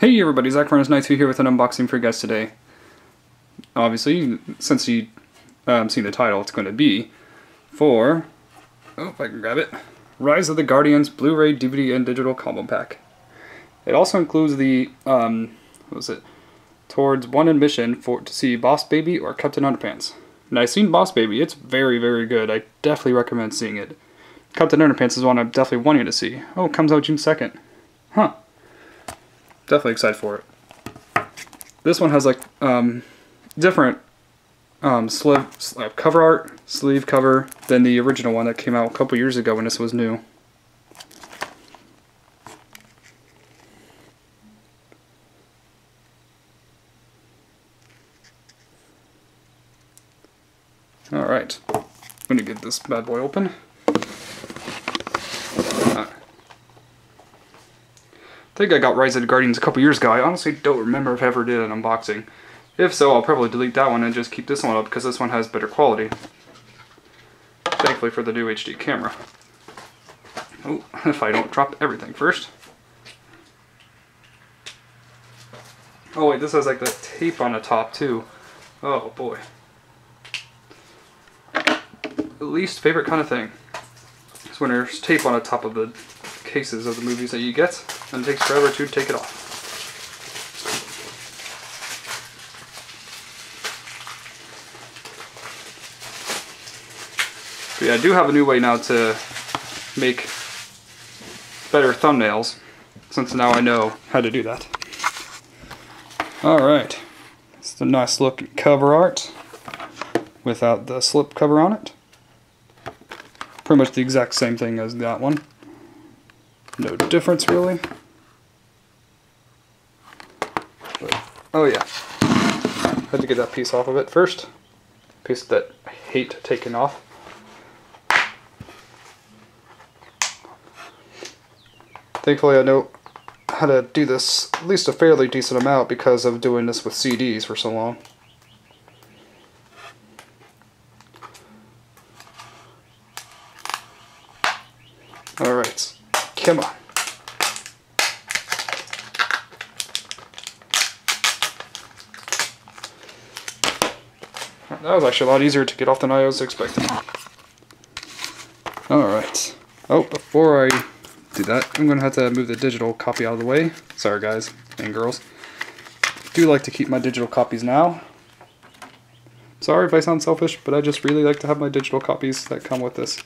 Hey everybody, Zach Fernandez 92 here with an unboxing for you guys today. Obviously, since you um, seen the title, it's going to be for, oh if I can grab it, Rise of the Guardians Blu-ray, DVD, and digital combo pack. It also includes the, um, what was it, towards one admission for to see Boss Baby or Captain Underpants. And I've seen Boss Baby, it's very, very good. I definitely recommend seeing it. Captain Underpants is one I'm definitely wanting to see. Oh, it comes out June 2nd. Huh definitely excited for it. This one has like um, different um, sleeve, cover art, sleeve cover than the original one that came out a couple years ago when this was new. Alright, I'm gonna get this bad boy open. Think I got Rise of the Guardians a couple years ago. I honestly don't remember if I ever did an unboxing. If so, I'll probably delete that one and just keep this one up because this one has better quality. Thankfully for the new HD camera. Oh, if I don't drop everything first. Oh wait, this has like the tape on the top too. Oh boy. Least favorite kind of thing is when there's tape on the top of the cases of the movies that you get, and it takes forever to take it off. But yeah, I do have a new way now to make better thumbnails, since now I know how to do that. Alright, it's the nice looking cover art without the slip cover on it. Pretty much the exact same thing as that one. No difference really. Oh yeah. Had to get that piece off of it first. Piece that I hate taking off. Thankfully I know how to do this at least a fairly decent amount because of doing this with CDs for so long. Alright. Come on. That was actually a lot easier to get off than I was expecting. Alright. Oh, before I do that, I'm going to have to move the digital copy out of the way. Sorry guys and girls. I do like to keep my digital copies now. Sorry if I sound selfish, but I just really like to have my digital copies that come with this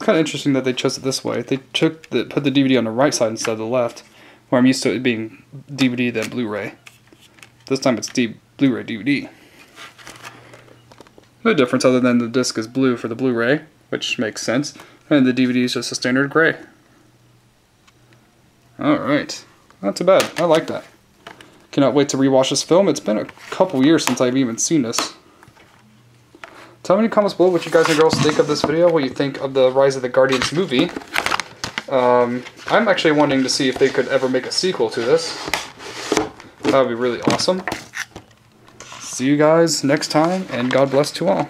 kind of interesting that they chose it this way. They took the, put the DVD on the right side instead of the left, where I'm used to it being DVD then Blu-ray. This time it's D Blu-ray DVD. No difference other than the disc is blue for the Blu-ray, which makes sense, and the DVD is just a standard gray. Alright, not too bad. I like that. Cannot wait to rewatch this film. It's been a couple years since I've even seen this. Tell me in the comments below what you guys and girls think of this video, what you think of the Rise of the Guardians movie. Um, I'm actually wanting to see if they could ever make a sequel to this. That would be really awesome. See you guys next time, and God bless to all.